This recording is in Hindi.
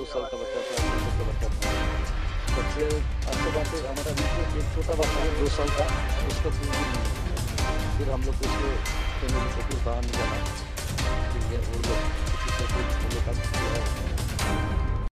दो साल का बच्चा था तीन साल का बच्चा था। सबसे अच्छी बात है, हमारा बीच एक छोटा बच्चा है, दो साल का। उसका पूरी नहीं फिर हम लोग उसको फैमिली को फिर बाहर निकाला फिर ये वो लोग